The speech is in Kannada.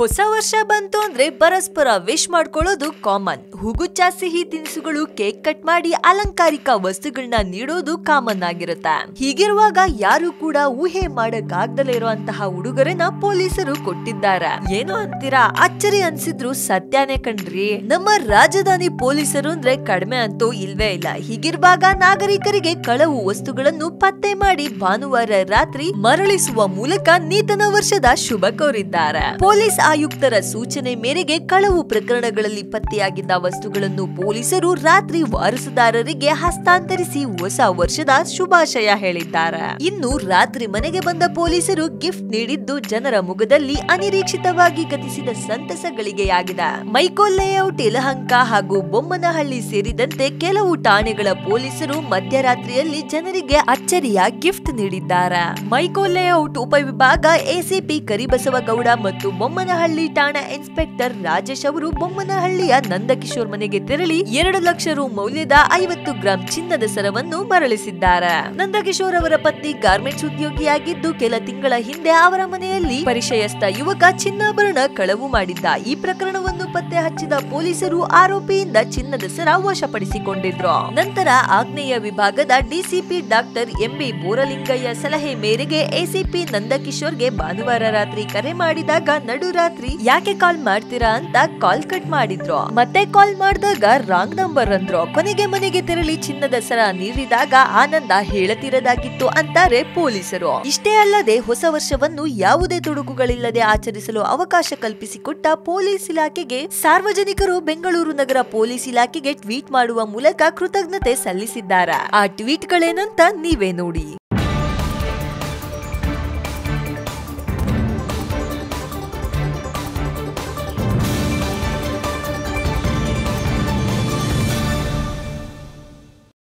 ಹೊಸ ವರ್ಷ ಬಂತು ಅಂದ್ರೆ ಪರಸ್ಪರ ವಿಶ್ ಮಾಡ್ಕೊಳ್ಳೋದು ಕಾಮನ್ ಹುಗುಚ್ಚ ಸಿಹಿ ತಿನಿಸುಗಳು ಕೇಕ್ ಕಟ್ ಮಾಡಿ ಅಲಂಕಾರಿಕ ವಸ್ತುಗಳನ್ನ ನೀಡೋದು ಕಾಮನ್ ಆಗಿರುತ್ತೆ. ಹೀಗಿರುವಾಗ ಯಾರು ಕೂಡ ಊಹೆ ಮಾಡಕ್ ಆಗ್ದಲೇ ಇರುವಂತಹ ಉಡುಗೊರೆನ ಪೊಲೀಸರು ಕೊಟ್ಟಿದ್ದಾರೆ. ಏನು ಅಂತೀರಾ? ಅಚ್ಚರಿ ಅನ್ಸಿದ್ರು ಸತ್ಯಾನೇ ಕಣ್ರಿ. ನಮ್ಮ ರಾಜಧಾನಿ ಪೊಲೀಸರು ಅಂದ್ರೆ ಕಡಿಮೆ ಅಂತೂ ಇಲ್ವೇ ಇಲ್ಲ. ಹೀಗಿರುವಾಗ ನಾಗರಿಕರಿಗೆ ಕಳವು ವಸ್ತುಗಳನ್ನು ಪತ್ತೆ ಮಾಡಿ ಭಾನುವಾರ ರಾತ್ರಿ ಮರಳಿಸುವ ಮೂಲಕ ನೀತನ ವರ್ಷದ ಶುಭ ಕೋರಿದ್ದಾರೆ. ಪೊಲೀಸ್ ಆಯುಕ್ತರ ಸೂಚನೆ ಮೇರೆಗೆ ಕಳವು ಪ್ರಕರಣಗಳಲ್ಲಿ ಪತ್ತೆಯಾಗಿದ್ದ ವಸ್ತುಗಳನ್ನು ಪೊಲೀಸರು ರಾತ್ರಿ ವಾರಸುದಾರರಿಗೆ ಹಸ್ತಾಂತರಿಸಿ ಹೊಸ ವರ್ಷದ ಶುಭಾಶಯ ಹೇಳಿದ್ದಾರೆ. ಇನ್ನು ರಾತ್ರಿ ಮನೆಗೆ ಬಂದ ಪೊಲೀಸರು ಗಿಫ್ಟ್ ನೀಡಿದ್ದು ಜನರ ಮುಖದಲ್ಲಿ ಅನಿರೀಕ್ಷಿತವಾಗಿ ಗತಿಸಿದ ಸಂತಸಗಳಿಗೆಯಾಗಿದೆ. ಮೈಕೋಲ್ ಲೇಔಟ್, ಯಲಹಂಕ ಹಾಗೂ ಬೊಮ್ಮನಹಳ್ಳಿ ಸೇರಿದಂತೆ ಕೆಲವು ಠಾಣೆಗಳ ಪೊಲೀಸರು ಮಧ್ಯರಾತ್ರಿಯಲ್ಲಿ ಜನರಿಗೆ ಅಚ್ಚರಿಯ ಗಿಫ್ಟ್ ನೀಡಿದ್ದಾರೆ. ಮೈಕೋಲ್ ಲೇಔಟ್ ಉಪವಿಭಾಗ ಎಸಿಪಿ ಕರಿಬಸವಗೌಡ ಮತ್ತು ಬೊಮ್ಮನಹಳ್ಳಿ ಠಾಣಾ ಇನ್ಸ್ಪೆಕ್ಟರ್ ರಾಜೇಶ್ ಅವರು ಬೊಮ್ಮನಹಳ್ಳಿಯ ನಂದಕಿಶೋರ್ ಮನೆಗೆ ತೆರಳಿ ಎರಡು ಲಕ್ಷ ರು ಮೌಲ್ಯದ ಐವತ್ತು ಗ್ರಾಂ ಚಿನ್ನದ ಸರವನ್ನು ಮರಳಿಸಿದ್ದಾರೆ. ನಂದಕಿಶೋರ್ ಅವರ ಪತ್ನಿ ಗಾರ್ಮೆಂಟ್ಸ್ ಉದ್ಯೋಗಿಯಾಗಿದ್ದು ಕೆಲ ತಿಂಗಳ ಹಿಂದೆ ಅವರ ಮನೆಯಲ್ಲಿ ಪರಿಚಯಸ್ಥ ಯುವಕ ಚಿನ್ನಾಭರಣ ಕಳವು ಮಾಡಿದ್ದ ಈ ಪ್ರಕರಣವನ್ನು ಪತ್ತೆ ಹಚ್ಚಿದ ಪೊಲೀಸರು ಆರೋಪಿಯಿಂದ ಚಿನ್ನದ ಸರ ವಶಪಡಿಸಿಕೊಂಡಿದ್ರು. ನಂತರ ಆಗ್ನೇಯ ವಿಭಾಗದ ಡಿಸಿಪಿ ಡಾಕ್ಟರ್ ಎಂಬಿ ಬೋರಲಿಂಗಯ್ಯ ಸಲಹೆ ಮೇರೆಗೆ ಎಸಿಪಿ ನಂದಕಿಶೋರ್ಗೆ ಭಾನುವಾರ ರಾತ್ರಿ ಕರೆ ಮಾಡಿದಾಗ ನಡುರಾತ್ರಿ ಯಾಕೆ ಕಾಲ್ ಮಾಡ್ತೀರಾ ಅಂತ ಕಾಲ್ ಕಟ್ ಮಾಡಿದ್ರು. ಮತ್ತೆ ಕಾಲ್ ಮಾಡಿದಾಗ ರಾಂಗ್ ನಂಬರ್ ಅಂದ್ರು. ಕೊನೆಗೆ ಮನೆಗೆ ತೆರಳಿ ಚಿನ್ನದ ಸರ ನೀಡಿದಾಗ ಆನಂದ ಹೇಳತಿರದಾಗಿತ್ತು ಅಂತಾರೆ ಪೊಲೀಸರು. ಇಷ್ಟೇ ಅಲ್ಲದೆ ಹೊಸ ವರ್ಷವನ್ನು ಯಾವುದೇ ತೊಡಕುಗಳಿಲ್ಲದೆ ಆಚರಿಸಲು ಅವಕಾಶ ಕಲ್ಪಿಸಿಕೊಟ್ಟ ಪೊಲೀಸ್ ಇಲಾಖೆಗೆ ಸಾರ್ವಜನಿಕರು ಬೆಂಗಳೂರು ನಗರ ಪೊಲೀಸ್ ಇಲಾಖೆಗೆ ಟ್ವೀಟ್ ಮಾಡುವ ಮೂಲಕ ಕೃತಜ್ಞತೆ ಸಲ್ಲಿಸಿದ್ದಾರೆ. ಆ ಟ್ವೀಟ್ಗಳೇನಂತ ನೀವೇ ನೋಡಿ.